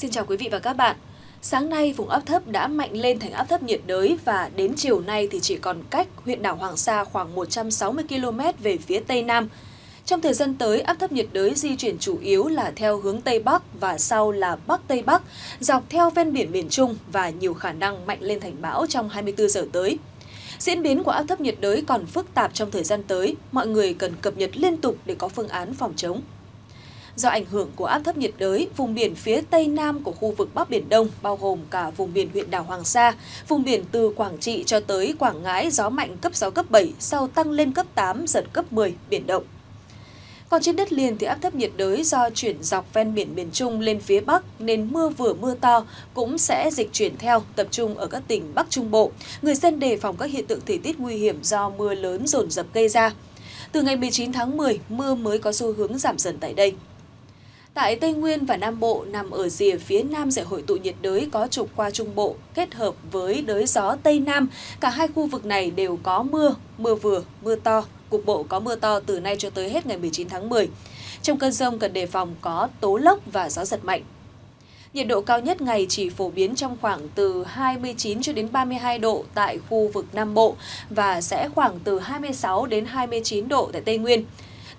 Xin chào quý vị và các bạn. Sáng nay, vùng áp thấp đã mạnh lên thành áp thấp nhiệt đới và đến chiều nay thì chỉ còn cách huyện đảo Hoàng Sa khoảng 160 km về phía Tây Nam. Trong thời gian tới, áp thấp nhiệt đới di chuyển chủ yếu là theo hướng Tây Bắc và sau là Bắc Tây Bắc, dọc theo ven biển miền Trung và nhiều khả năng mạnh lên thành bão trong 24 giờ tới. Diễn biến của áp thấp nhiệt đới còn phức tạp trong thời gian tới, mọi người cần cập nhật liên tục để có phương án phòng chống. Do ảnh hưởng của áp thấp nhiệt đới, vùng biển phía tây nam của khu vực Bắc Biển Đông, bao gồm cả vùng biển huyện đảo Hoàng Sa, vùng biển từ Quảng Trị cho tới Quảng Ngãi gió mạnh cấp 6, cấp 7, sau tăng lên cấp 8, giật cấp 10, biển động. Còn trên đất liền thì áp thấp nhiệt đới do chuyển dọc ven biển miền Trung lên phía Bắc nên mưa vừa mưa to cũng sẽ dịch chuyển theo tập trung ở các tỉnh Bắc Trung Bộ. Người dân đề phòng các hiện tượng thời tiết nguy hiểm do mưa lớn dồn dập gây ra. Từ ngày 19 tháng 10, mưa mới có xu hướng giảm dần tại đây. Tại Tây Nguyên và Nam Bộ nằm ở rìa phía nam giải hội tụ nhiệt đới có trục qua Trung Bộ kết hợp với đới gió Tây Nam. Cả hai khu vực này đều có mưa, mưa vừa, mưa to. Cục bộ có mưa to từ nay cho tới hết ngày 19 tháng 10. Trong cơn rông cần đề phòng có tố lốc và gió giật mạnh. Nhiệt độ cao nhất ngày chỉ phổ biến trong khoảng từ 29 cho đến 32 độ tại khu vực Nam Bộ và sẽ khoảng từ 26 đến 29 độ tại Tây Nguyên.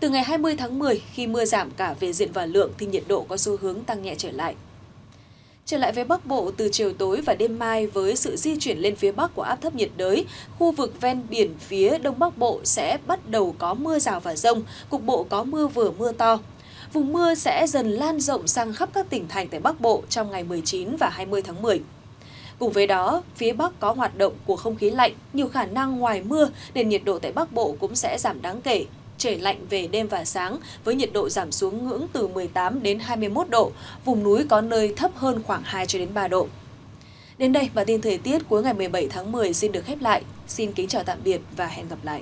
Từ ngày 20 tháng 10, khi mưa giảm cả về diện và lượng thì nhiệt độ có xu hướng tăng nhẹ trở lại. Trở lại với Bắc Bộ từ chiều tối và đêm mai với sự di chuyển lên phía Bắc của áp thấp nhiệt đới, khu vực ven biển phía Đông Bắc Bộ sẽ bắt đầu có mưa rào và rông, cục bộ có mưa vừa mưa to. Vùng mưa sẽ dần lan rộng sang khắp các tỉnh thành tại Bắc Bộ trong ngày 19 và 20 tháng 10. Cùng với đó, phía Bắc có hoạt động của không khí lạnh, nhiều khả năng ngoài mưa nên nhiệt độ tại Bắc Bộ cũng sẽ giảm đáng kể, trời lạnh về đêm và sáng với nhiệt độ giảm xuống ngưỡng từ 18 đến 21 độ, vùng núi có nơi thấp hơn khoảng 2 cho đến 3 độ. Đến đây, bản tin thời tiết cuối ngày 17 tháng 10 xin được khép lại. Xin kính chào tạm biệt và hẹn gặp lại.